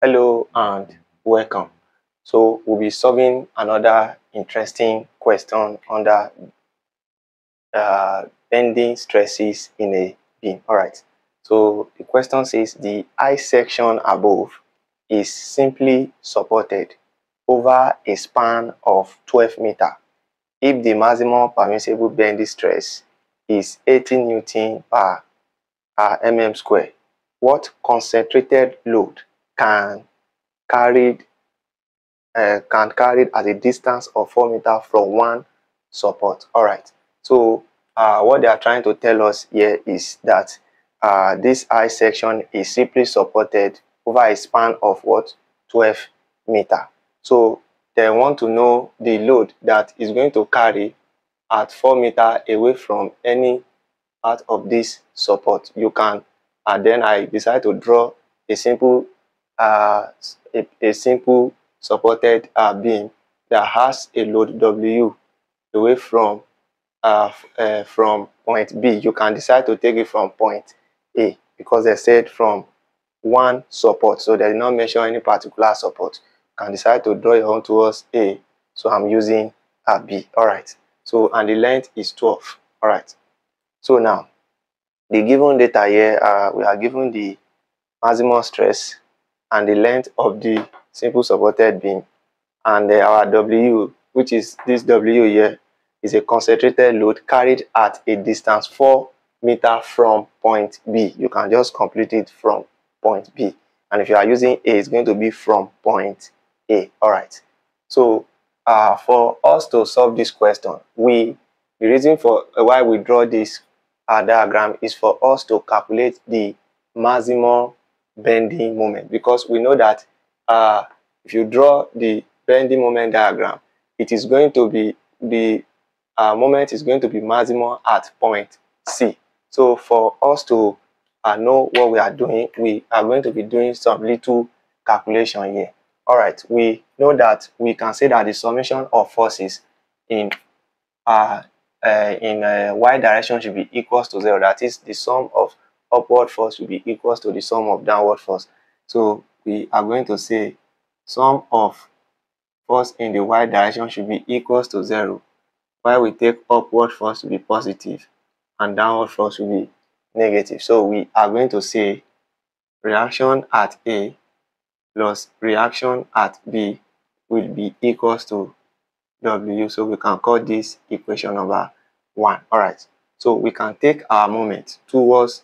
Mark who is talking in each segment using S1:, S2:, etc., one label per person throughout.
S1: Hello and welcome. So we'll be solving another interesting question under uh, bending stresses in a beam. All right. So the question says the I section above is simply supported over a span of 12 meter if the maximum permissible bending stress is 80 newton per uh, mm square. What concentrated load can carried uh, can carried at a distance of 4 meter from one support. All right. So uh, what they are trying to tell us here is that uh, this I section is simply supported over a span of what 12 meter. So they want to know the load that is going to carry at 4 meter away from any part of this support. You can, and then I decide to draw a simple, a, a simple supported uh, beam that has a load W away from uh, uh, from point B. You can decide to take it from point A because they said from one support, so they did not mention any particular support. You can decide to draw your own towards A. So I'm using a B. All right. So and the length is 12. All right. So now the given data here, uh, we are given the maximum stress and the length of the simple supported beam and uh, our W, which is this W here, is a concentrated load carried at a distance 4 meter from point B. You can just complete it from point B. And if you are using A, it's going to be from point A. All right. So uh, for us to solve this question, we the reason for why we draw this uh, diagram is for us to calculate the maximum bending moment because we know that uh, if you draw the bending moment diagram, it is going to be the uh, moment is going to be maximum at point C. So for us to uh, know what we are doing, we are going to be doing some little calculation here. All right, we know that we can say that the summation of forces in uh, uh, in y direction should be equals to zero. That is, the sum of upward force will be equal to the sum of downward force. So we are going to say sum of force in the y direction should be equal to zero while we take upward force to be positive and downward force will be negative. So we are going to say reaction at A plus reaction at B will be equals to W. So we can call this equation number one. All right. So we can take our moment towards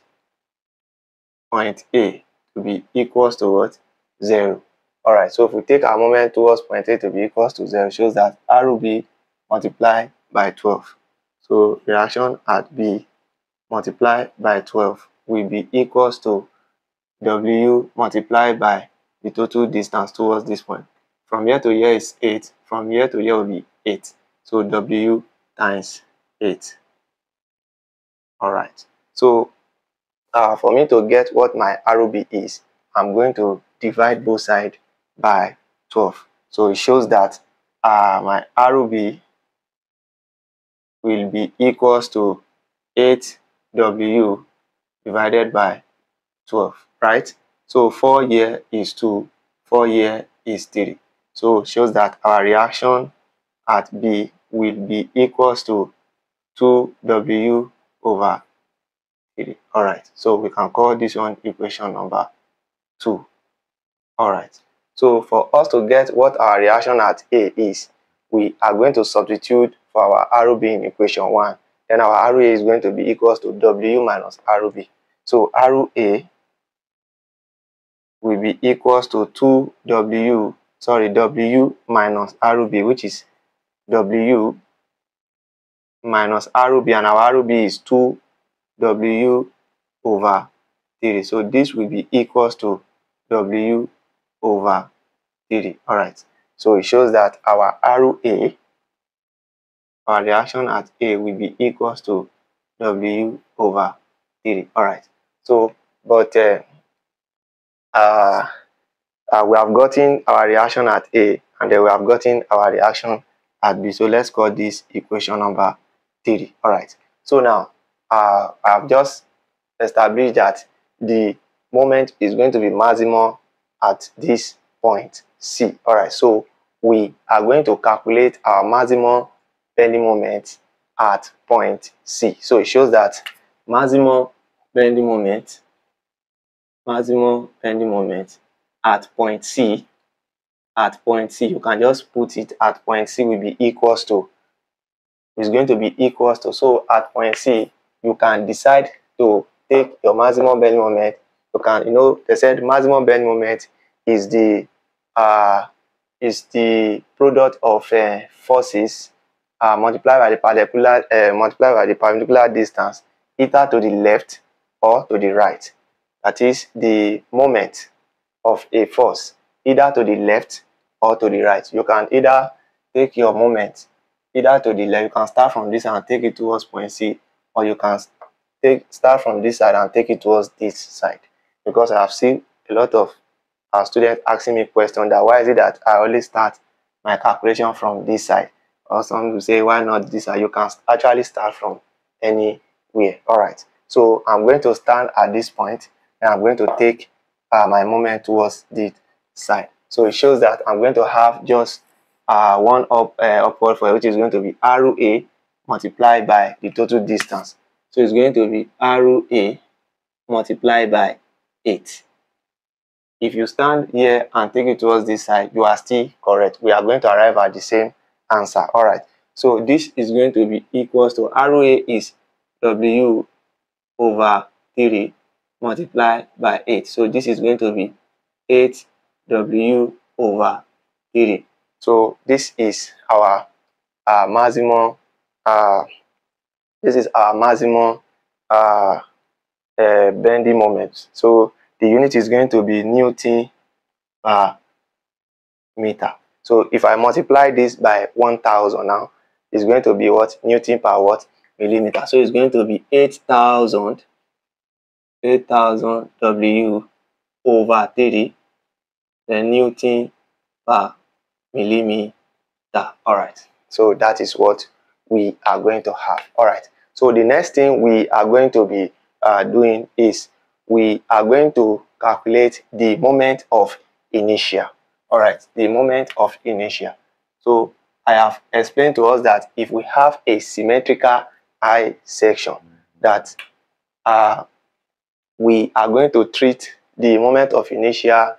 S1: point A to be equals to what? Zero. All right. So if we take our moment towards point A to be equals to zero, shows that R will be multiplied by 12. So reaction at B multiplied by 12 will be equals to W multiplied by the total distance towards this point. From here to here is 8. From here to here will be 8. So W times 8. Alright. So uh, for me to get what my ROB is, I'm going to divide both sides by 12. So it shows that uh, my ROB will be equals to 8W divided by 12, right? So 4 here is 2, 4 here is 3. So it shows that our reaction at B will be equals to 2W over 3. Alright, so we can call this one equation number 2. Alright, so for us to get what our reaction at A is, we are going to substitute for our ROB in equation 1. Then our ROA is going to be equals to W minus ROB. So ROA will be equals to 2W, sorry, W minus ROB, which is W minus ROB, and our ROB is 2W over 3. So this will be equals to W over 3. All right. So it shows that our ROA our reaction at A will be equals to W over 3. Alright, so but uh, uh, uh, we have gotten our reaction at A and then we have gotten our reaction at B. So let's call this equation number 3. Alright, so now uh, I have just established that the moment is going to be maximum at this point C. All right, so we are going to calculate our maximum bending moment at point C. So it shows that maximum bending moment, maximum bending moment at point C, at point C, you can just put it at point C will be equals to, is going to be equals to, so at point C, you can decide to take your maximum bending moment, you can, you know, they said maximum bending moment is the, uh, is the product of uh, forces uh, multiplied by the perpendicular uh, multiplied by the perpendicular distance either to the left or to the right. That is the moment of a force either to the left or to the right. You can either take your moment either to the left. You can start from this and take it towards point C, or you can take start from this side and take it towards this side. Because I have seen a lot of our students asking me question that why is it that I always start my calculation from this side? Or some will say why not this side? You can actually start from anywhere. All right. So I'm going to stand at this point and I'm going to take uh, my moment towards this side. So it shows that I'm going to have just uh, one up uh, upward for which is going to be arrow A multiplied by the total distance. So it's going to be arrow A multiplied by 8. If you stand here and take it towards this side, you are still correct. We are going to arrive at the same answer. All right. So this is going to be equals to arrow A is W over 3 multiplied by 8. So this is going to be 8W over 3. So this is our uh, maximum uh, this is our maximum uh, uh, bending moment. So the unit is going to be Newton per meter. So if I multiply this by 1000 now, it's going to be what? Newton per what? Millimeter. So it's going to be 8000 8000 W over 30 then Newton per millimeter. All right. So that is what we are going to have. All right. So the next thing we are going to be uh, doing is we are going to calculate the moment of inertia. All right, the moment of inertia. So I have explained to us that if we have a symmetrical I section that uh, we are going to treat the moment of inertia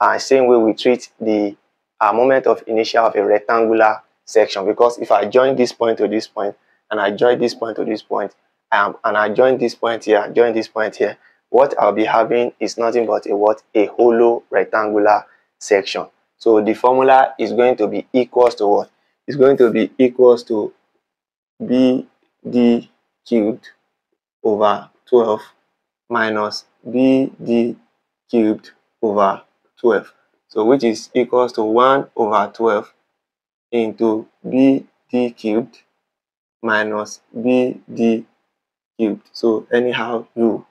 S1: uh, same way we treat the uh, moment of inertia of a rectangular section because if I join this point to this point and I join this point to this point um, and I join this point here, join this point here, what I'll be having is nothing but a what? A hollow rectangular section. So the formula is going to be equals to what? It's going to be equals to BD cubed over 12 minus BD cubed over 12. So which is equals to 1 over 12 into BD cubed minus BD cubed. So anyhow you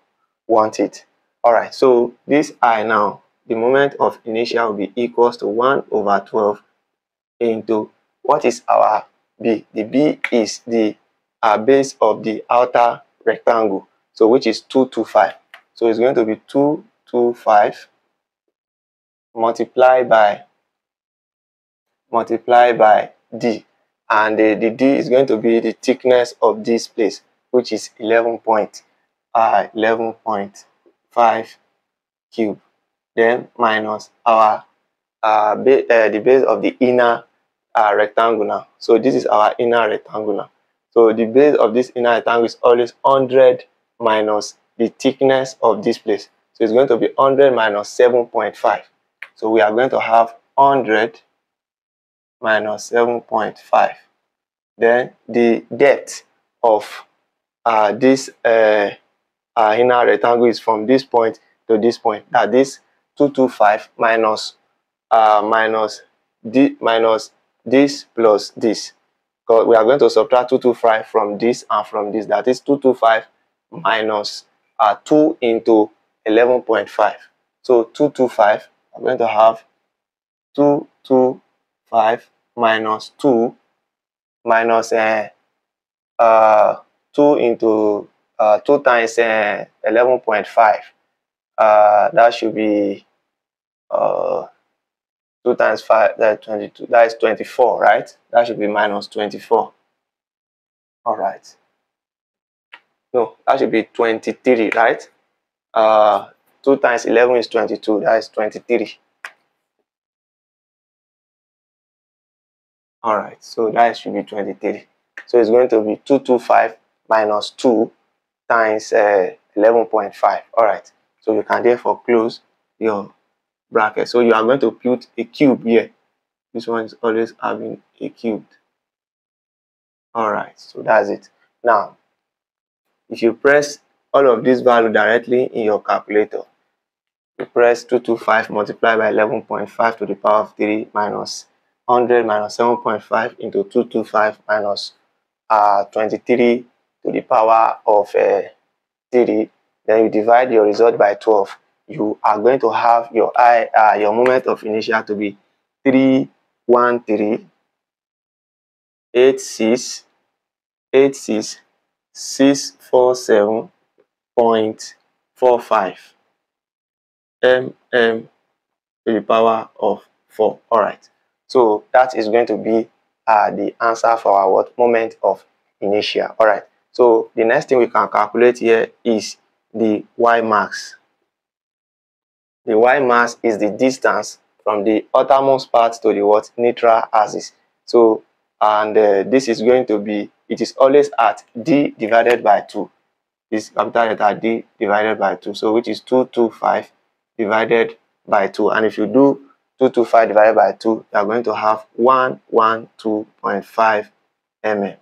S1: want it. Alright, so this I now, the moment of inertia will be equals to 1 over 12 into what is our B? The B is the uh, base of the outer rectangle, so which is 225. So it's going to be 225 multiplied by multiply by D. And the, D is going to be the thickness of this place which is 11 point uh, 11.5 cube. Then minus our uh, ba uh, the base of the inner uh, rectangle so this is our inner rectangular. so the base of this inner rectangle is always 100 minus the thickness of this place. So it's going to be 100 minus 7.5 so we are going to have 100 minus 7.5 then the depth of uh, this uh, uh, inner rectangle is from this point to this point. That is 225 minus uh, minus d minus this plus this. Because we are going to subtract 225 from this and from this. That is 225 minus uh, 2 into 11.5. So 225, I'm going to have 225 minus 2 minus uh, uh, 2 into uh, 2 times uh, 11.5 uh, that should be uh, 2 times 5, that's 22. That is 24, right? That should be minus 24. All right. No, that should be 23, right? Uh, 2 times 11 is 22. That is 23. All right, so that should be 23. So it's going to be 225 minus 2 times uh, 11.5. All right, so you can therefore close your bracket. So you are going to put a cube here. This one is always having a cube. All right, so that's it. Now, if you press all of this value directly in your calculator, you press 225 multiplied by 11.5 to the power of 3 minus 100 minus 7.5 into 225 minus uh, 23 to the power of uh, 3. Then you divide your result by 12. You are going to have your I, uh, your moment of inertia to be 3, 1, 3, 8, 6, 8, 6, 6, 4, 7, point 45 mm to the power of 4. All right. So that is going to be uh, the answer for our what moment of inertia. All right. So the next thing we can calculate here is the y max. The y max is the distance from the outermost part to the what neutral axis. So and uh, this is going to be it is always at d divided by 2. This capital letter d divided by 2. So which is 225 divided by 2. And if you do 225 divided by 2, you are going to have 112.5 mm.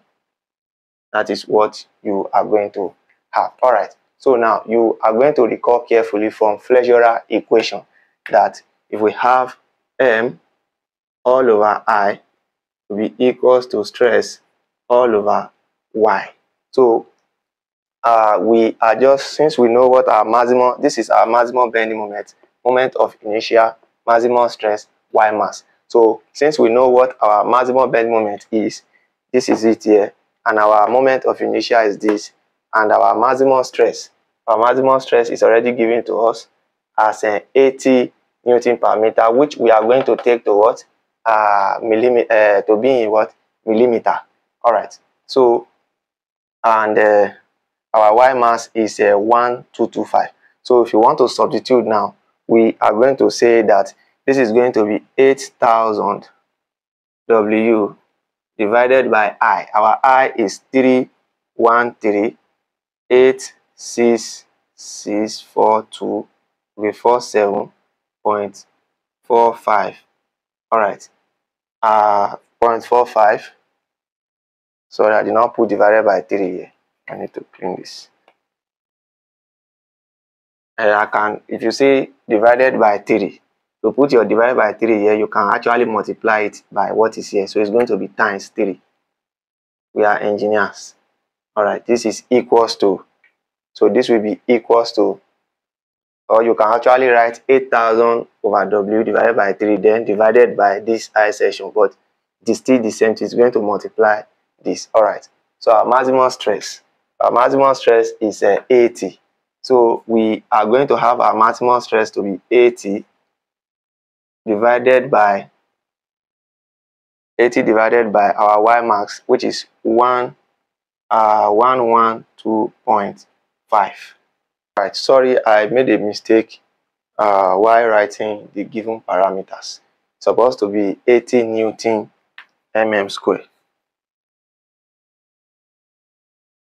S1: That is what you are going to have. All right. So now you are going to recall carefully from Flegerer equation that if we have m all over i will be equals to stress all over y. So uh, we are just, since we know what our maximum, this is our maximum bending moment, moment of inertia maximum stress y mass. So since we know what our maximum bend moment is, this is it here, and our moment of inertia is this, and our maximum stress, our maximum stress is already given to us as an 80 Newton per meter, which we are going to take to what? Uh, millimeter, uh, to be in what? Millimeter. All right. So, and uh, our Y mass is uh, 1225. So if you want to substitute now, we are going to say that this is going to be 8000 W divided by I. Our I is 3138642 before 7.45. All right. Uh, 0.45. Sorry, I did not put divided by 3 here. I need to clean this. And I can, if you say divided by 3, to put your divided by 3 here, you can actually multiply it by what is here. So it's going to be times 3. We are engineers. Alright, this is equals to, so this will be equals to, or you can actually write 8000 over W divided by 3, then divided by this I section, but it is still the same, it's going to multiply this. Alright, so our maximum stress, our maximum stress is uh, 80 so we are going to have our maximum stress to be 80 divided by 80 divided by our y max, which is 1 uh 112.5 right sorry i made a mistake uh while writing the given parameters. It's supposed to be 80 newton mm square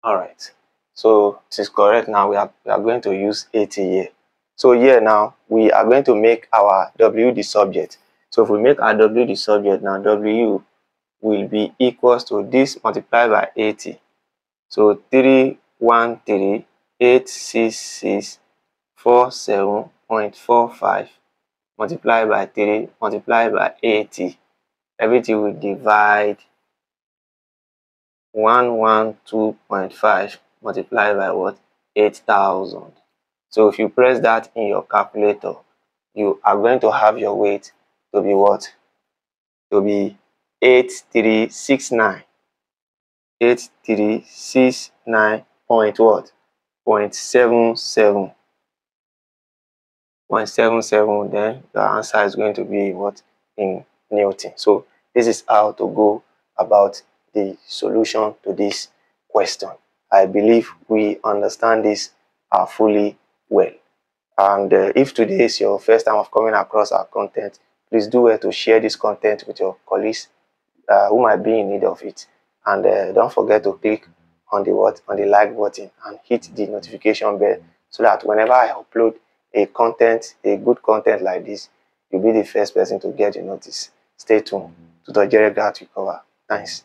S1: all right so it is correct now. We are, we are going to use 80 here. So here now, we are going to make our W the subject. So if we make our W the subject, now W will be equals to this multiplied by 80. So 3138647.45 multiplied by 3 multiplied by 80. Everything will divide 112.5 multiplied by what? 8,000. So if you press that in your calculator, you are going to have your weight to be what? To be 8369. 8369 point what? 0.77. 0.77, then the answer is going to be what in Newton. So this is how to go about the solution to this question. I believe we understand this uh, fully well. And uh, if today is your first time of coming across our content, please do well to share this content with your colleagues uh, who might be in need of it. And uh, don't forget to click on the what on the like button and hit the notification bell so that whenever I upload a content, a good content like this, you'll be the first person to get the notice. Stay tuned. Tutor Jerry Gat recover. Thanks.